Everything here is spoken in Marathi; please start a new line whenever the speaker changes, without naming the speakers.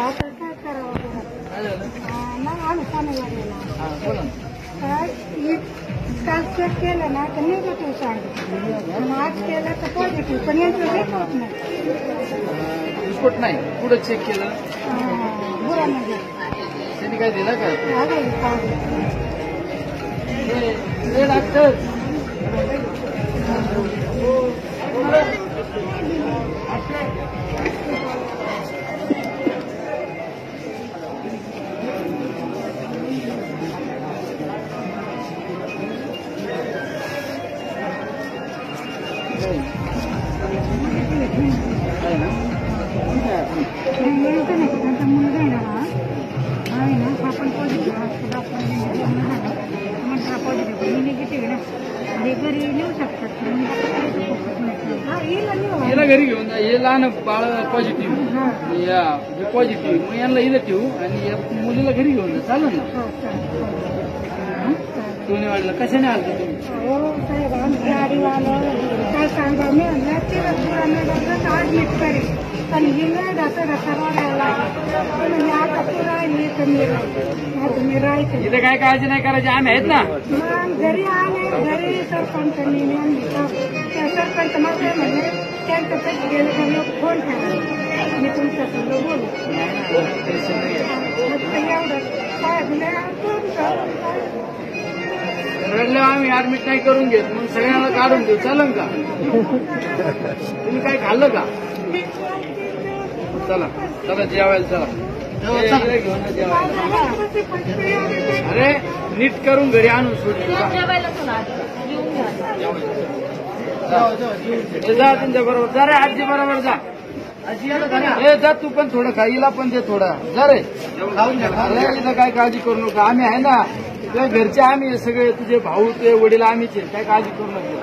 आता काय करावं बरं? मग आम्ही
बोला
काय काल चेक केलं ना तर निगेटिव्ह सांगितलं सांग आज केलं तर पॉझिटिव्ह पण यांचं रिपोर्ट नाही
अं, रिपोर्ट नाही पुढे चेक केलं
बुरानगर
त्यांनी काय दिलं का
आलेली
लागतं डॉक्टर
आणि घरी हा
घेऊन जा हे लहान बाळ पॉझिटिव्ह
हा.
या हे पॉझिटिव्ह मग यांना इथं ठेवू आणि या मुलीला घरी घेऊन जा. चालेल ना?
हो
दोन्ही वाढलं कशाने आलं तुम्ही
हो साहेब आमची गाडीवालं काय सांगा मी म्हणलं ते ऍडमिट करेल. पण ही म्हणजे आता तू राहिली तर मी राहील आता मी राहायचं
इथं काय काळजी नाही करायची? आम्ही आहेत ना?
मग घरी आले घरी सरपंचांनी नेऊन दिलं त्या सरपंच मग काय म्हणले त्यांचं तरी गेलं का लोक फोन ठेवायला मी बोलू.
नाही आहे.
फक्त एवढं. तुमचं
रडल्यावर आम्ही ऍडमिट नाही करून घेत मग सगळ्यांना काढून देऊ. चालेल का? तुम्ही काय खाल्लं का? चला चला जेवायला चला. हे घेऊन जेवायला. अरे नीट करून घरी आणून सोडू जा. तुमच्या बरोबर. जा रे आजी बरोबर जा. ए जा तू पण थोडं खा हिला पण दे थोडं. जा रे. अरे इथं काय काळजी करू नका. आम्ही आहे ना तुझ्या घरचे आम्ही सगळे तुझे भाऊ ते वडील आम्हीच आहे. काय काळजी करू नका